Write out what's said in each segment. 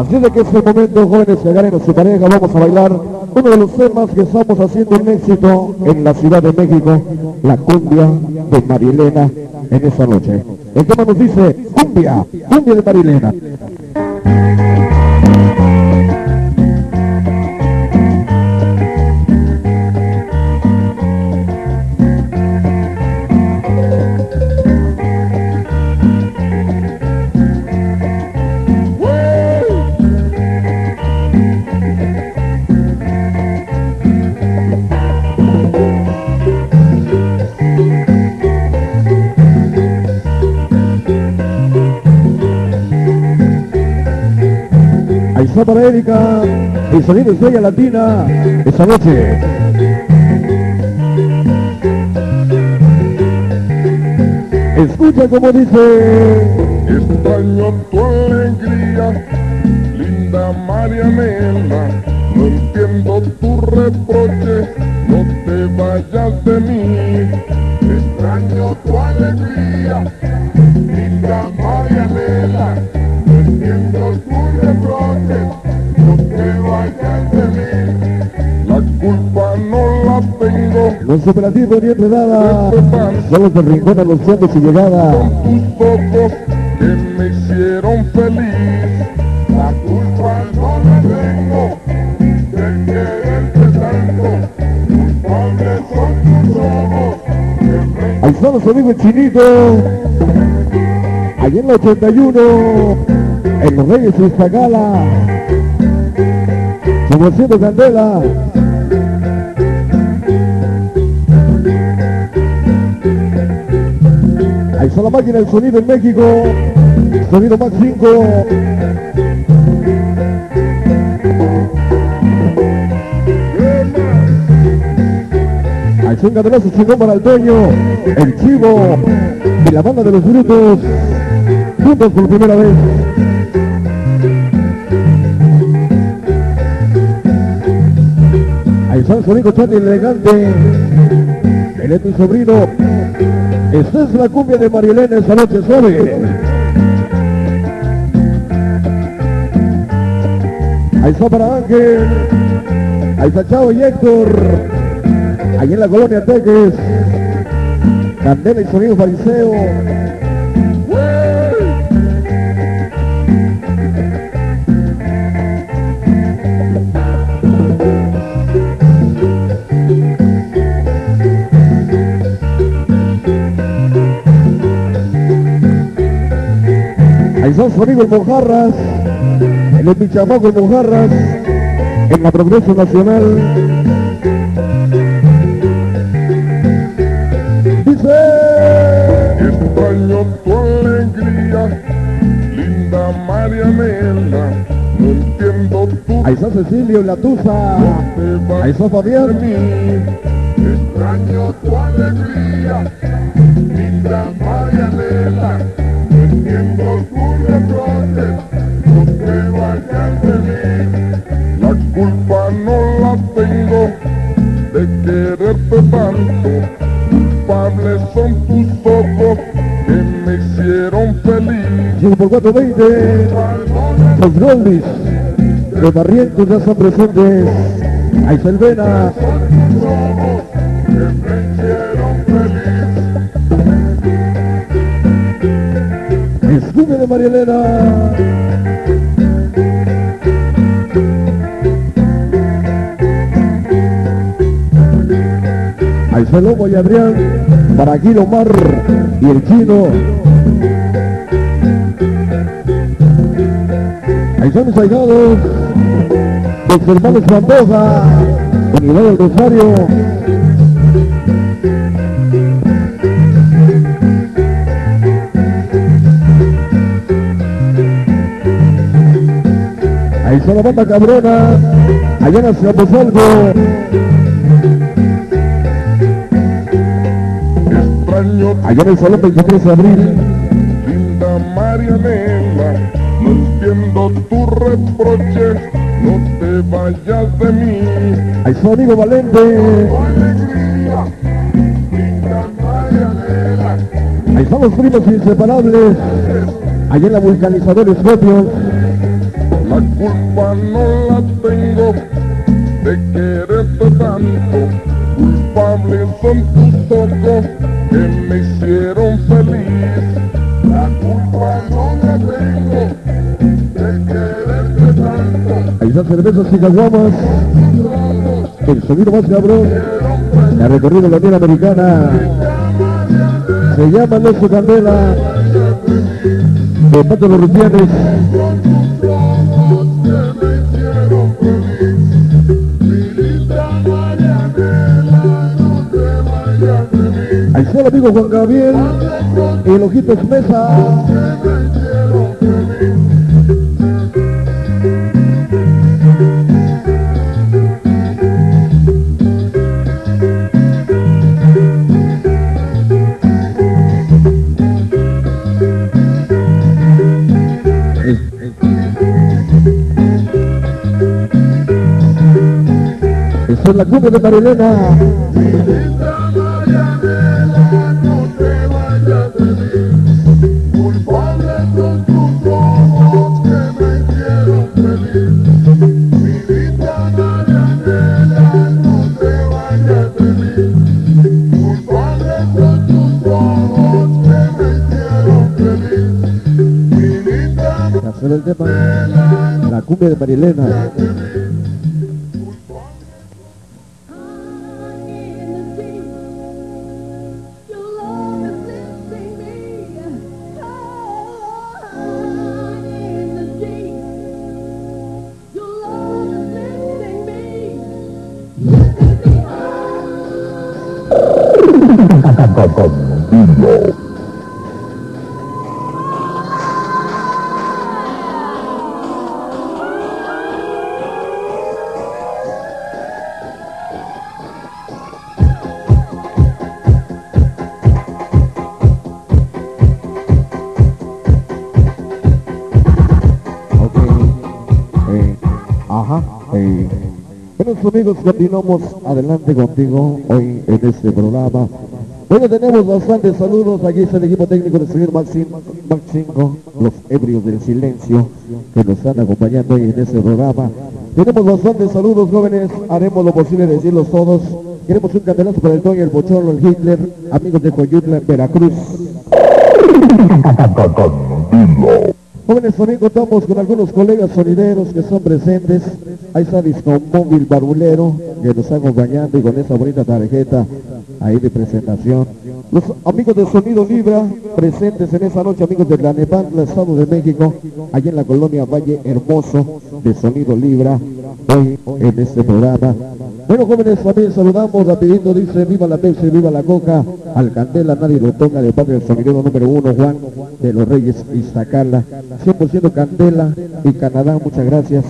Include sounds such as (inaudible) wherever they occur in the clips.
Así de que es momento, jóvenes que agarren a su pareja, vamos a bailar uno de los temas que estamos haciendo un éxito en la Ciudad de México, la cumbia de Marilena en esta noche. El tema nos dice cumbia, cumbia de Marilena. Está para Erika, el sonido estrella latina, esta noche. Escucha como dice. Extraño tu alegría, linda Marianela. No entiendo tu reproche, no te vayas de mí. Extraño tu alegría, linda Marianela. Tengo. Los operativos ni enredada, solo del rincón anunciando su llegada. Son tus ojos que me hicieron feliz. La culpa no la tengo de quererte tanto. Culpables son tus ojos Ahí está nuestro amigo el chinito. Allí en la 81, en los Reyes de Iztacala. Como haciendo candela. Ahí está la máquina del sonido en México. Sonido Max 5. Ahí está un candelazo chingón para el Toño, el Chivo y la banda de los brutos. Juntos por primera vez. Ahí está el sonido Charlie elegante. El es mi sobrino. Esta es la cumbia de Marielena esta noche, ¿sabe? Ahí está para Ángel. Ahí está Chavo y Héctor. Ahí en la colonia Teques. Candela y sonido fariseo. Está su amigo el Mojarras. En el Pichamaco el Mojarras. En la Progreso Nacional. Dice. Extraño tu alegría, linda Marianela. No entiendo tu Ahí está Cecilio y la Tusa. Ahí está Fabián. Extraño tu alegría, linda Marianela. Entiendo tu reproche, no te vayas de mí. La culpa no la tengo de quererte tanto. Culpables son tus ojos que me hicieron feliz. Llego por 420. Los Goldis. Los Barrientos ya están presentes. Ahí Vena. De María Elena. El Lobo y Adrián. Para aquí Omar y el Chino. Ahí están mis ahijados. Los hermanos Pantoja. Unidad del Rosario. Ahí está la banda cabrona. Allá en Azcapotzalco. Extraño Allá en el Salón 23 de abril. linda Marianela, no entiendo tu reproche, no te vayas de mí. Ahí está amigo Valente. Alegría, linda Marianela, Ahí están los primos inseparables. Allá en la vulcanizadores propios. La culpa no la tengo de quererte tanto. Culpables son tus ojos que me hicieron feliz. La culpa no la tengo de quererte tanto. Ahí están cervezas y caguamas. El sonido más cabrón. La recorrido la Unión Americana. Se llama Loso Candela. De Pato los Rufianes. Amigo Juan Gabriel. El Ojitos Mesa. Esta es la cumbia de Marilena. Marilena. Amigos, continuamos adelante contigo hoy en este programa. Bueno, tenemos bastantes saludos. Aquí está el equipo técnico del señor Maxim, Max 5, los ebrios del silencio que nos están acompañando hoy en este programa. Tenemos bastantes saludos, jóvenes. Haremos lo posible de decirlos todos. Queremos un candelazo para el Toy, el Bochorno, el Hitler, amigos de Coyutla, en Veracruz. Jóvenes, también contamos con algunos colegas sonideros que son presentes. Ahí está Disco Móvil Barbulero, que nos está acompañando y con esa bonita tarjeta ahí de presentación. Los amigos de Sonido Libra, presentes en esa noche, amigos de Tlanepantla, Estado de México, allá en la colonia Valle Hermoso de Sonido Libra, hoy en este programa. Bueno, jóvenes, también saludamos rapidito, dice, viva la Pepsi, viva la Coca, al Candela, nadie lo toca, de parte del sonidero número uno, Juan de los Reyes Iztacala, 100% Candela y Canadá, muchas gracias.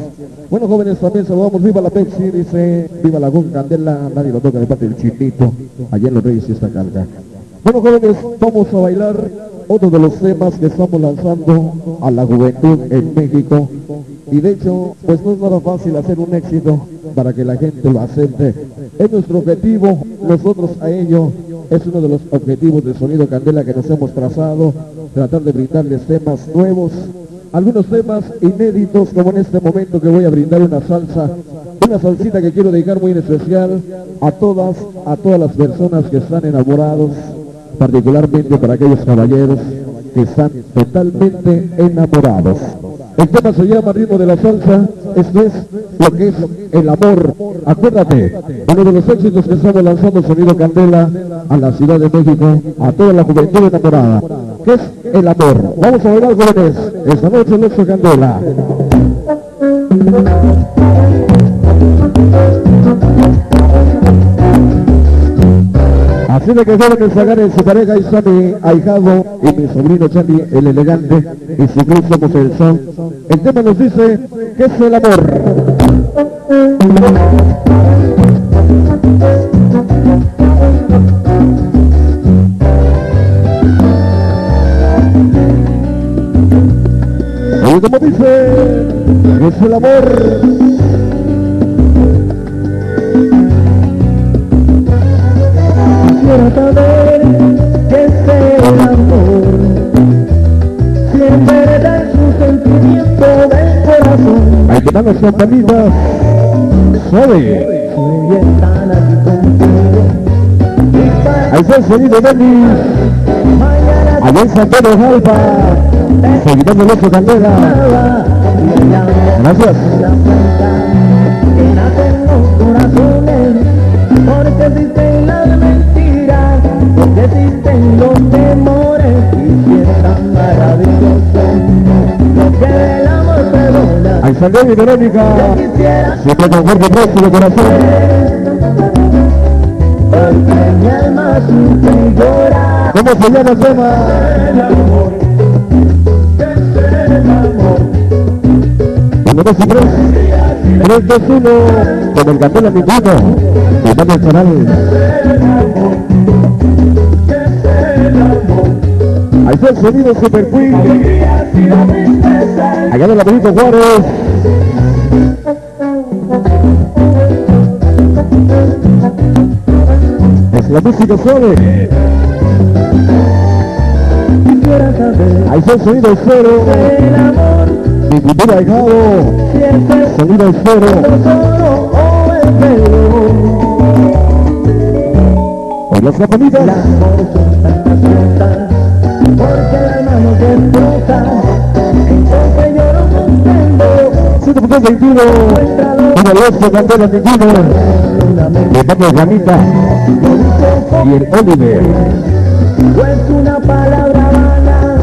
Bueno, jóvenes, también saludamos, viva la Pepsi, dice, viva la Coca, Candela, nadie lo toca, de parte del Chipito, allá en los Reyes Iztacala. Bueno, jóvenes, vamos a bailar otro de los temas que estamos lanzando a la juventud en México. Y de hecho, pues no es nada fácil hacer un éxito para que la gente lo acepte. Es nuestro objetivo, nosotros a ello, es uno de los objetivos de Sonido Candela que nos hemos trazado, tratar de brindarles temas nuevos, algunos temas inéditos, como en este momento que voy a brindar una salsa, una salsita que quiero dedicar muy en especial a todas, a todas las personas que están enamorados, particularmente para aquellos caballeros que están totalmente enamorados. El tema se llama Ritmo de la Salsa, esto es lo que es el amor. Acuérdate, uno de los éxitos que estamos lanzando Sonido Candela a la Ciudad de México, a toda la juventud enamorada, que es el amor. Vamos a bailar jóvenes, esta noche nuestro Candela. Así de que jóvenes agarren su pareja y está mi ahijado y mi sobrino Charlie el elegante y si no somos el son. El tema nos dice que es el amor. Y como dice, es el amor. Campanitas. Suave. Ahí está el sonido de mañana Allá en San Pedro Jalpa. De Loco Candela. Gracias. Porque existen las mentiras, porque existen los está Denis Verónica. Siempre con fuerte de corazón. mi. ¿Cómo se llama el tema? Cuando dos y tres. Tres, dos, uno. Con el Candela ninguno. Y manda el canal. Ahí está el Super. Allá de la Benito Juárez. Es la música suave. Ahí está el sonido cero. Mi si es el Sonido cero. En las campanitas. Porque. Entonces yo comprendo 7.21. Con el oso Candela ninguno. una mente Le manda el Ramita y el Oliver. pues una palabra vana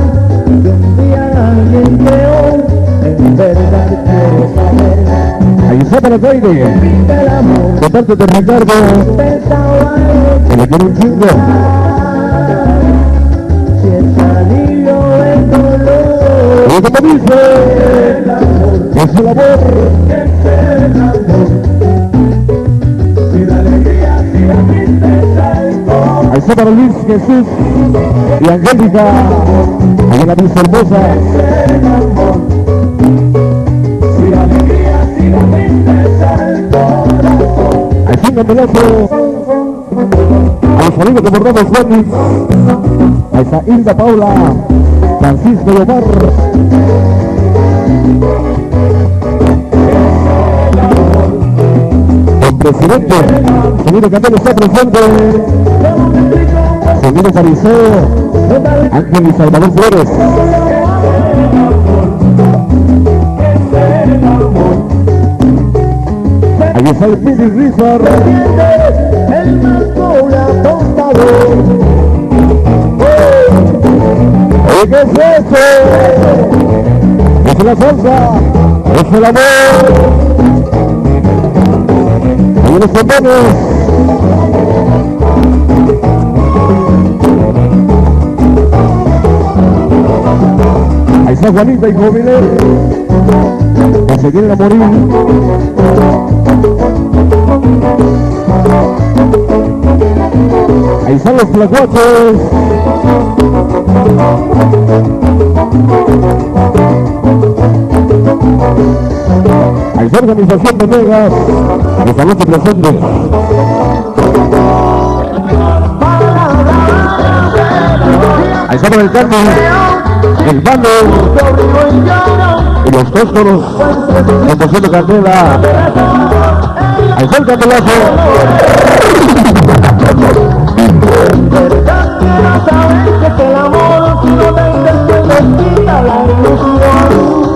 que un día alguien creó. En verdad quiero saber Ahí está para el De parte de Que un chingo. Alegría, si la tristeza, el dolor, Ahí está para Luis Jesús y Angélica. En la Vista Hermosa. amor. Ahí está un candelazo. A los amigos que bordamos Juanis. Ahí está Hilda Paula. Francisco y Omar. El presidente. Sonido Candela está presente. Sonido Fariseo. Ángel y Salvador Flores. Ahí está el. El más pobre Oye, ¿qué es eso? Es la salsa. Es el amor. Ahí los tambones. Ahí está Juanita y Joviler. Que se quieren a morir. Ahí están los flacuaches. Ahí está organización de Vegas. De salud presente. Ahí está con el el bando y los tóscoros. Composición Candela. Está el candelazo.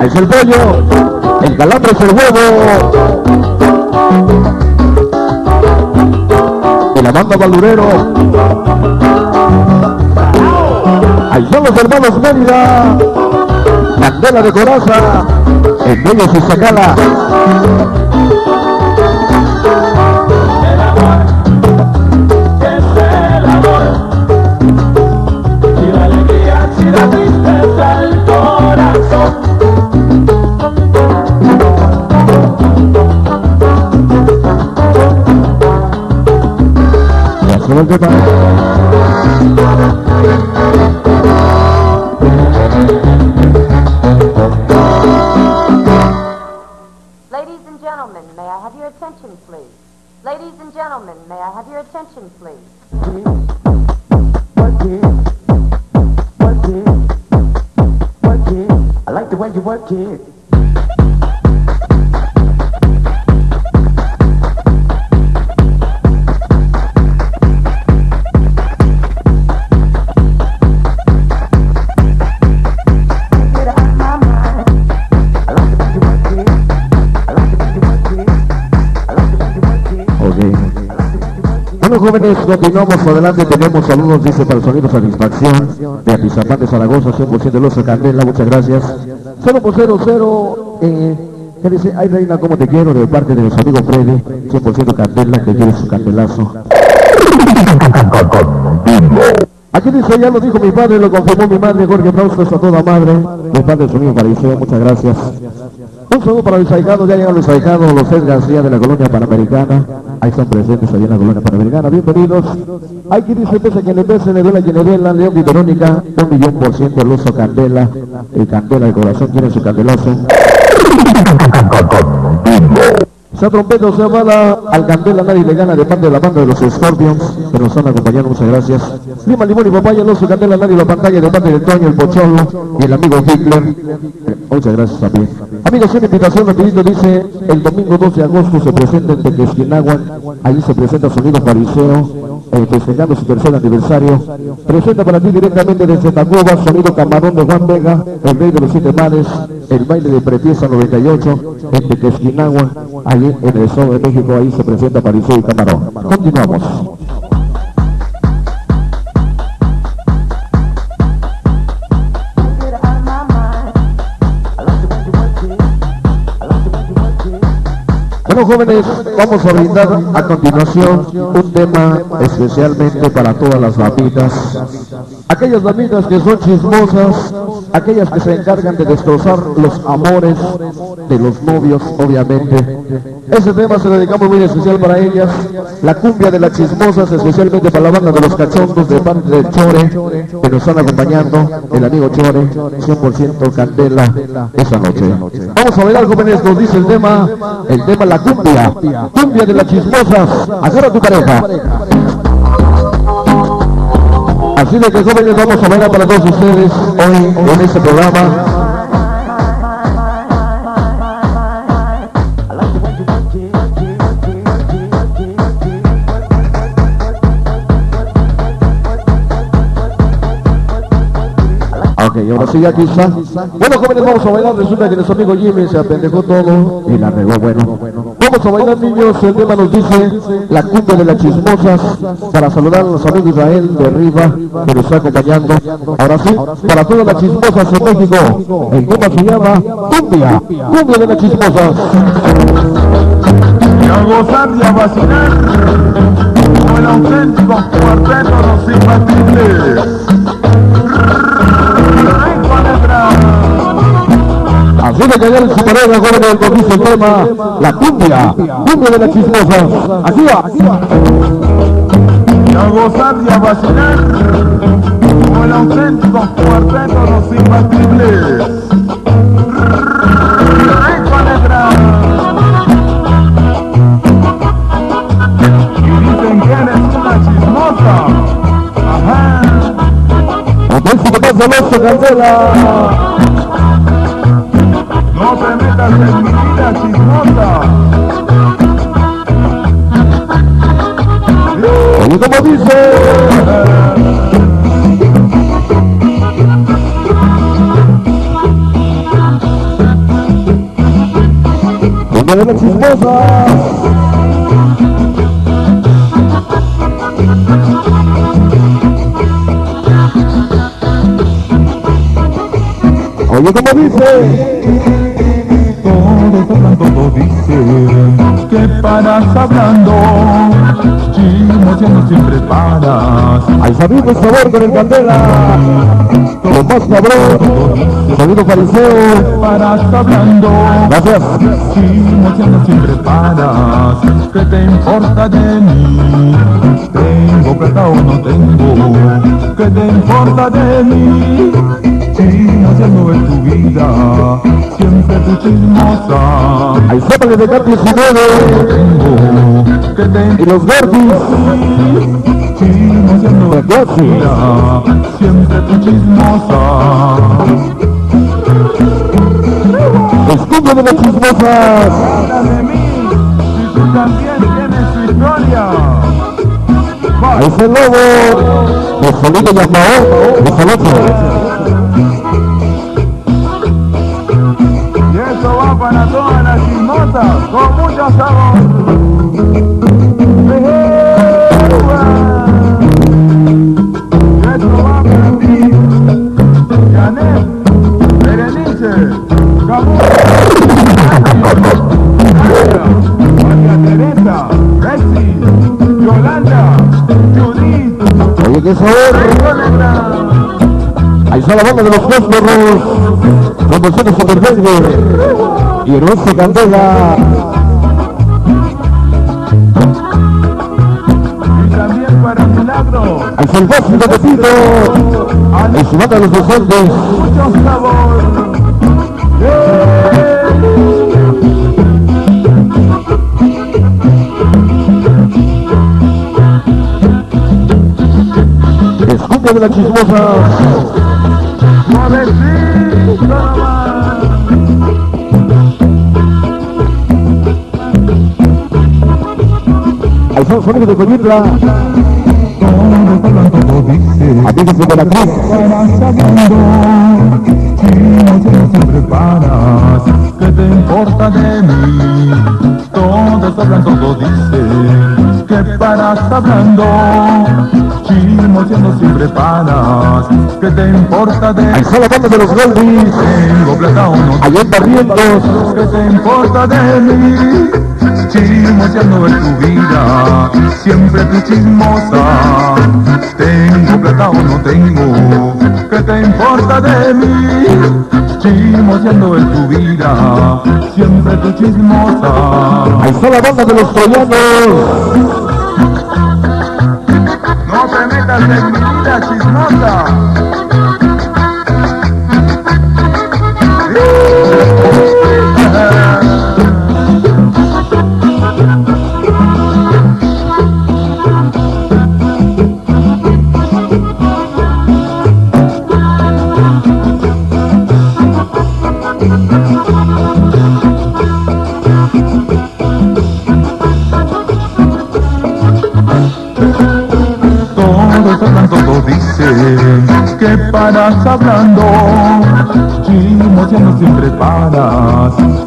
Está el pollo. El calambre es el huevo. Y la banda Valurero. Ahí son los hermanos Mérida. Candela de Coraza. En medio Sacala. Ladies and gentlemen, may I have your attention, please? Ladies and gentlemen, may I have your attention, please? Work it, work it, work it. I like the way you work it. Jóvenes, continuamos adelante. Tenemos saludos, dice para el sonido Satisfacción de Atizapán de Zaragoza, 100% de Los Candela. Muchas gracias. 0 por 0, 0. Eh, ¿Qué dice? Ay, reina, como te quiero, de parte de nuestro amigo Freddy, 100% Candela, que quiere su candelazo. Aquí dice, ya lo dijo mi padre, lo confirmó mi madre, Jorge aplausos a toda madre, de parte de su amigo Fariseo, muchas gracias. Un saludo para los ahijados, ya llegan los ahijados, los Ed García de la colonia panamericana, ahí están presentes allá en la colonia panamericana, bienvenidos. Hay quien dice, pese a que le pese, le duele a quien León y Verónica, un millón por ciento el oso Candela, el Candela del corazón quiere su candelazo. Esa trompeta se bala al Candela, nadie le gana de parte de la banda de los Scorpions, que nos están acompañando, muchas gracias. Lima, Limón y Papaya, el oso Candela, nadie la pantalla de parte del Toño, el Pocholo y el amigo Hitler. Muchas gracias también. Amigos, una invitación rapidito, dice, el domingo 12 de agosto se presenta en Tequesquinahuan, allí se presenta Sonido Fariseo, eh, festejando su tercer aniversario. Presenta para ti directamente desde Tacuba, Sonido Camarón de Juan Vega, el rey de los siete mares, el baile de Pretiesa 98, en Tequesquinahuan, allí en el Estado de México, ahí se presenta Fariseo y Camarón. Continuamos. Bueno jóvenes, vamos a brindar a continuación un tema especialmente para todas las mamitas. Aquellas mamitas que son chismosas, aquellas que se encargan de destrozar los amores de los novios, obviamente. Ese tema se lo dedicamos muy especial para ellas. La cumbia de las chismosas, especialmente para la banda de los cachondos de parte del Chore, que nos están acompañando, el amigo Chore, 100% candela esa noche. Vamos a bailar jóvenes, nos dice el tema, el tema la cumbia, cumbia de las chismosas, agarra tu pareja. Así de que jóvenes vamos a bailar para todos ustedes hoy en este programa. Ok, ahora sí aquí está. Bueno, jóvenes, vamos a bailar. Resulta que nuestro amigo Jimmy se apendejó todo y la regó. Bueno, vamos a bailar, niños. El tema nos dice la cumbia de las chismosas. Para saludar a los amigos Israel de arriba que nos está acompañando. Ahora sí, para todas las chismosas en México. El tema se llama Cumbia, Cumbia de las chismosas. Y a gozar y a vacilar como el auténtico cuarteto Los Imbatibles. Así de caer su pareja, jóvenes, nos dice el tema la cumbia, cumbia de las chismosas. Aquí va, aquí va. Y a gozar y a vacilar como el auténtico cuarteto Los Imbatibles. Rico letra. Y dicen que eres una chismosa. Ajá. Que pasa el oso, Candela. Chismosa. Como dice. Como dice. Todos dicen que paras hablando, chismoseando siempre paras. Al salir por favor con el Candela. Lo más cabrón. Sonido fariseo. Paras hablando, Gracias. chismoseando siempre paras. ¿Qué te importa de mí? ¿Tengo plata o no tengo? ¿Qué te importa de mí? Chismoseando en tu vida, siempre tu chismosa. Al sábado de Cat 19. tengo que te Y los Gordis. chismoseando en tu Gracias. vida, siempre tu chismosa. Es cumbia de las chismosas. Habla de mí, si tú también tienes tu historia. Ahí está el lobo. De Solito Yamao. De Salocho. Y Ahí está la banda de los fósforos. Promociones Superverde. Y Hermoso Candela. y también para Milagro, Al salvaje de Pepito. Y su banda de los docentes. mucho. Escucha de la chismosa. Suavecito nomás. Ahí son sonidos de dicen. Amigos de Veracruz. Sabiendo, chino, chino, siempre paras. ¿Qué te importa de mí? Todos hablan, todo dicen. Que paras hablando, chino, siempre paras. ¿Qué te importa de Ahí mí? está la banda de los Goldis. Tengo plata o no Allá en Barrientos. ¿Qué te importa de mí? Chismoseando en tu vida, siempre tú chismosa. Tengo plata o no tengo, ¿qué te importa de mí? Chismoseando en tu vida, siempre tú chismosa. Ahí está la banda de los troyanos. No te metas en mi vida chismosa.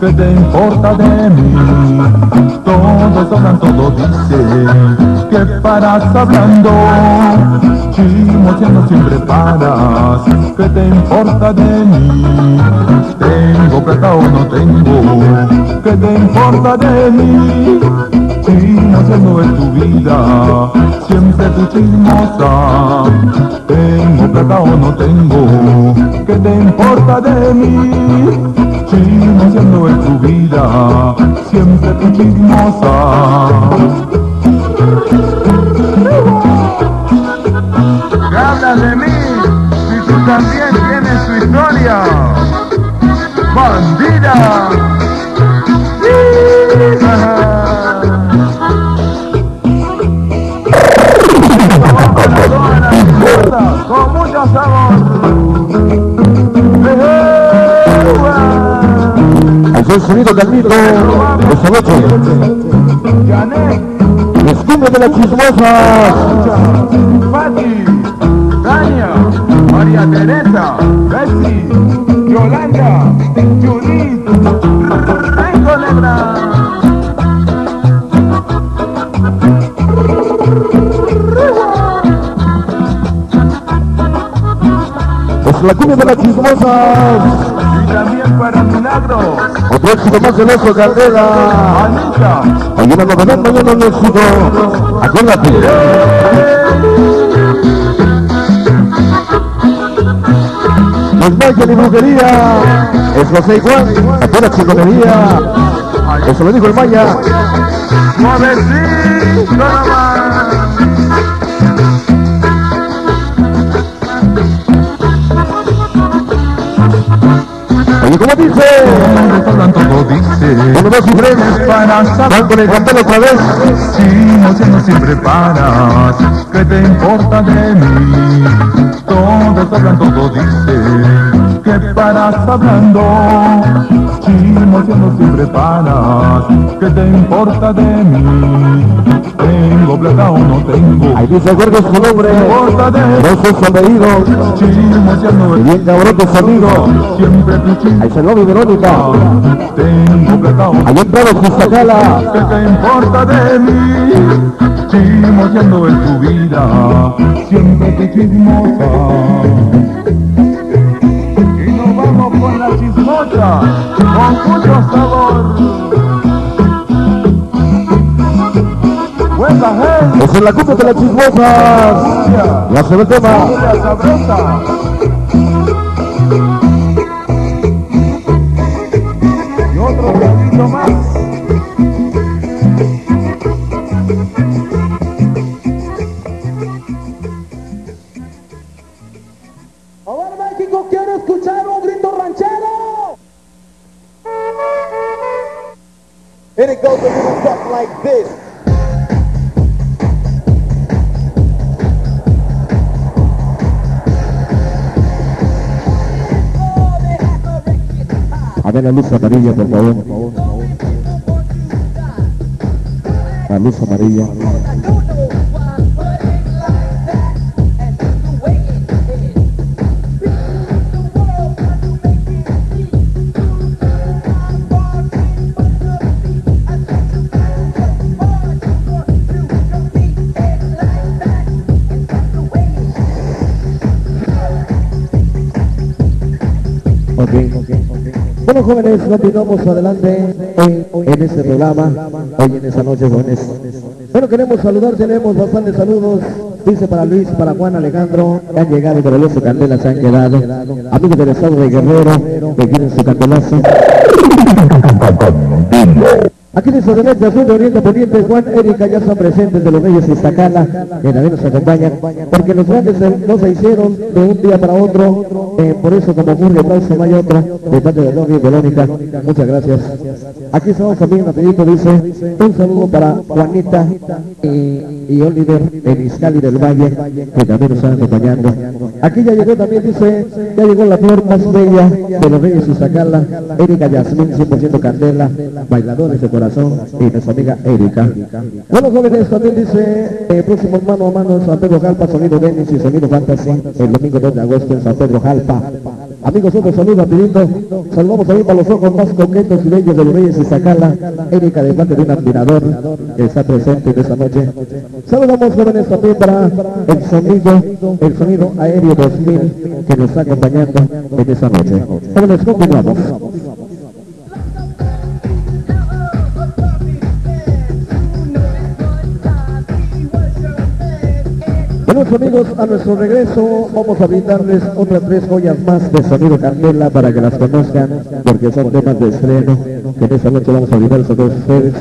¿Qué te importa de mí? Todos hablan, todos dicen que paras hablando, chismoseando siempre paras, ¿qué te importa de mí? Tengo plata o no tengo, ¿qué te importa de mí? Chismoseando en tu vida, siempre tú chismosa. Tengo plata o no tengo, ¿qué te importa de mí? Chismoseando en tu vida, siempre tú chismosa. ¿Qué hablas de mí? Si tú también tienes tu historia. ¡Bandida! (laughs) Con mucho el sonido Carlito. Esta noche. Janet, Descubre de la chismosa. Patti, Tania, María Teresa, Betsy, Yolanda, Judith, Rengo Negra. Es la cumbia de la chismosa. Y para Milagro, Otro éxito más de Loco Candela. Anita, Hay una novedad mañana en éxito. Acuérdate. Es magia ni brujería. Es José Juan. A pura chingonería. Eso lo dijo el Maya. Suavecito. Oye, ¿cómo dice? Uno, dos y tres. Para saber Van con el Candela otra vez. Chismoseando siempre paras, ¿qué te importa de mí? Todos hablan, todos dicen que paras hablando. Chismoseando siempre paras, ¿qué te importa de mí? Tengo plata o no tengo, Ahí dice Jorge su nombre. ¿qué importa de mí? No sé su apellido. Chismoseando Y bien cabrón tu amigo. siempre tu chisme. Ahí se lo vi Verónica. Tengo plata o no Allá en Prado, Justacala. ¿Qué te importa de mí? Chismoseando en tu vida, siempre te chismosa. Y nos vamos con la chismosa, con sabor. Buena gente. Es la de las chismosas. Ya se ve el Y otro más. Ahora México quiero escuchar un grito ranchero. And it goes a little something like this. A ver la luz amarilla, por favor. La luz amarilla. Bueno, jóvenes, continuamos adelante hoy en este programa, hoy en esa noche, jóvenes. Bueno, queremos saludar, tenemos bastantes saludos. Dice para Luis, para Juan Alejandro, que han llegado de Veloso Candela, se han quedado. Amigos del estado de Guerrero, que quieren su candelazo. Aquí de Sodemente, Azul de Oriente Poniente, Juan, Erika ya están presentes de los Reyes Iztacala, que también nos acompañan, porque los grandes eh, no se hicieron de un día para otro, eh, por eso como ocurre aplauso no hay otro, de parte de Don y Verónica, muchas gracias. Aquí estamos también rapidito, dice, un saludo para Juanita y, y Oliver en Iscali del Valle, que también nos están acompañando. Aquí ya llegó también, dice, ya llegó la flor más bella de los Reyes Iztacala, Erika Yasmín, 100% Candela, bailadores de corazón, y nuestra amiga Erika. Bueno, jóvenes, también dice, eh, próximos mano a mano San Pedro Jalpa, sonido Dennis y sonido Fantasy, el domingo 2 de agosto en San Pedro Jalpa. Amigos, otro saludo rapidito. Saludamos también para los ojos más coquetos y bellos de los Reyes y Sacala, Erika de parte de un admirador que está presente en esta noche. Saludamos jóvenes también para el sonido, el sonido aéreo 2000 que nos está acompañando en esta noche. Jóvenes, continuamos. Bueno amigos, a nuestro regreso vamos a brindarles otras tres joyas más de sonido candela para que las conozcan, porque son temas de estreno que en esta noche vamos a brindar a todos ustedes.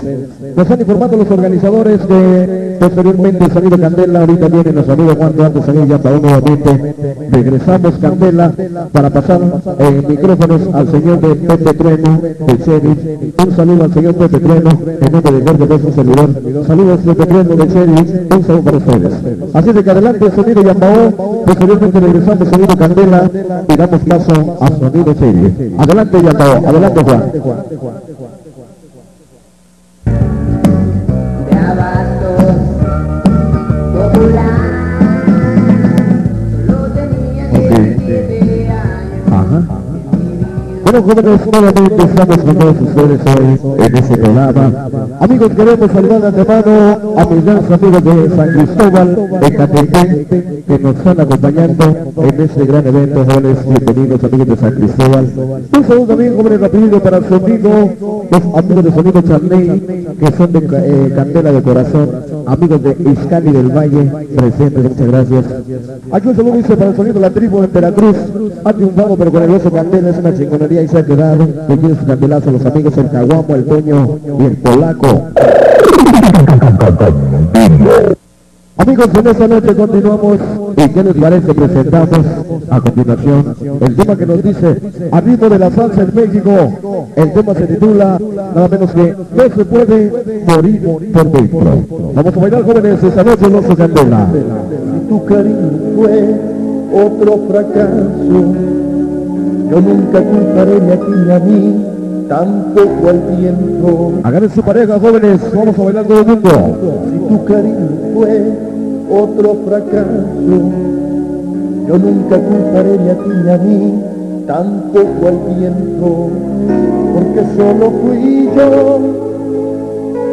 Nos han informado los organizadores que posteriormente sonido candela, ahorita viene nuestro amigo Juan Duarte Sanilla para nuevamente. Regresamos candela para pasar eh, micrófonos al señor de Pepe Trueno, de Cherry. Un saludo al señor Pepe Trueno, en nombre de Jorge Rosso, servidor. Saludos Pepe Trueno de Cherry, un saludo para ustedes. Así de que adelante sonido Yambao, posteriormente regresamos sonido Candela y damos paso a sonido serie. Adelante Yambao, adelante Juan. Bueno jóvenes, nuevamente estamos con todos ustedes hoy en este programa. Amigos, queremos saludar de antemano a mis grandes amigos de San Cristóbal, de Catepec, que nos están acompañando en este gran evento, jóvenes, bienvenidos amigos de San Cristóbal. Un saludo también, jóvenes, rapidito para el sonido, los amigos de Sonido Charney, que son de eh, Candela de Corazón, amigos de Iscali del Valle, presentes, muchas gracias. Aquí un saludo dice para el sonido de la tribu de Veracruz, ha triunfado pero con el oso Candela, es una chingonería y se ha quedado, que quiere su candelazo, los amigos el Caguamo, el Toño y el Polaco. Amigos, en esta noche continuamos y ¿qué les parece? Presentamos a continuación el tema que nos dice a ritmo de la salsa en México. El tema se titula nada menos que No se puede morir por dentro. Vamos a bailar jóvenes esta noche en Oso Candela. Si tu cariño fue otro fracaso, yo nunca culparé ni a ti ni a mí, tampoco al viento. Agarren su pareja jóvenes, vamos a bailar todo el mundo. Si tu cariño fue otro fracaso, yo nunca culparé ni a ti ni a mí, tampoco al viento, porque solo fui yo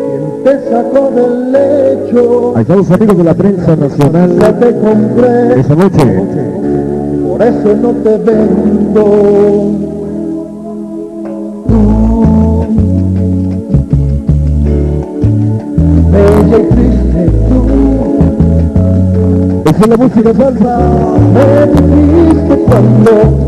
quien te sacó del lecho, Ahí están los amigos de la prensa ya nacional te compré, esta noche. por eso no te vendo. Dice la música salsa. Me dijiste cuando